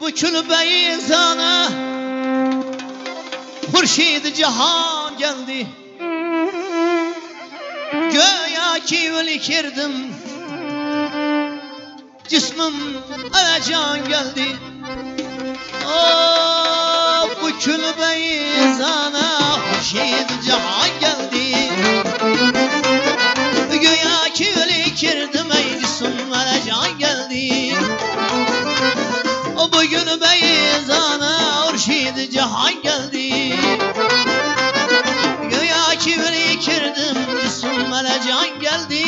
Bu külbeyi sana Hurşid cihan geldi. Göya ki ölikirdim Cismim can geldi. Oh, bu külbeyi sana Hurşid cihan O bugün beyzana Urşid cihan geldi. Göya ki birikirdim Cisim can geldi.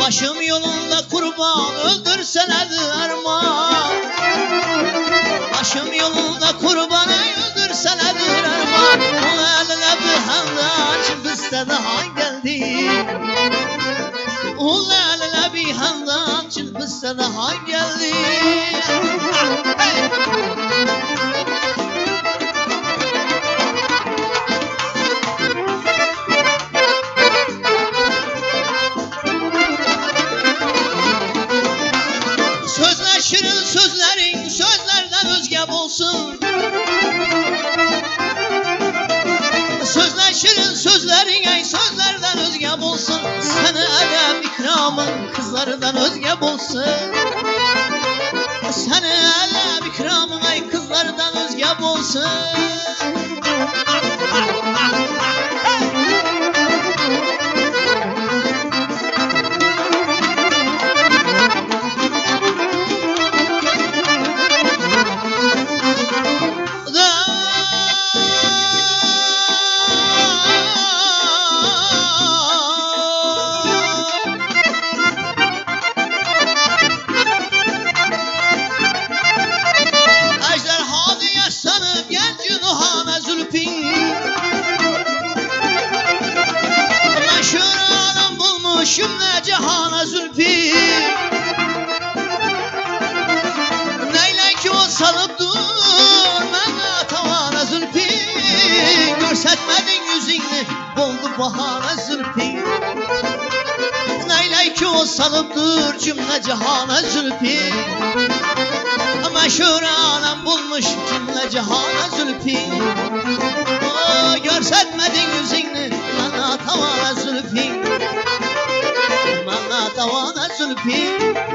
Başım yolunda kurban öldürseler armağan Başım yolunda kurbanı öldürseler armağan Bu eline bir handan çıkısta daha geldi O eline bir handan çıkısta daha geldi! Sözleşirin sözlerin sözlerden özge olsun. Sözleşirin sözlerin ey sözlerden özge olsun Seni edep ikramın kızlardan özge olsun Seni edep ikramın ey kızlardan özge olsun yüzünü oldu bahane Zülfin Neyle ki o salıp dur cümle cihana Zülfin Meşhur anam bulmuş cümle cihana zülfü O görsetmedin yüzünü Bana tavana zülfü Bana tavana zülfü